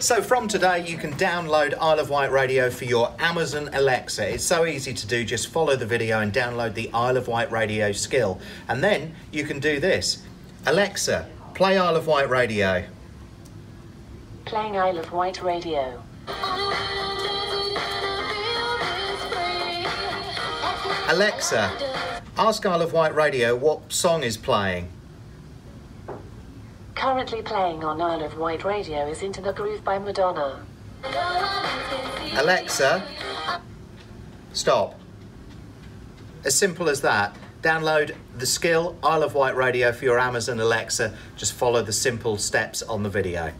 So from today, you can download Isle of Wight Radio for your Amazon Alexa. It's so easy to do. Just follow the video and download the Isle of Wight Radio skill. And then you can do this. Alexa, play Isle of Wight Radio. Playing Isle of Wight Radio. Alexa, ask Isle of Wight Radio what song is playing. Currently playing on Isle of Wight Radio is Into the Groove by Madonna. Alexa, stop. As simple as that. Download the skill Isle of Wight Radio for your Amazon Alexa. Just follow the simple steps on the video.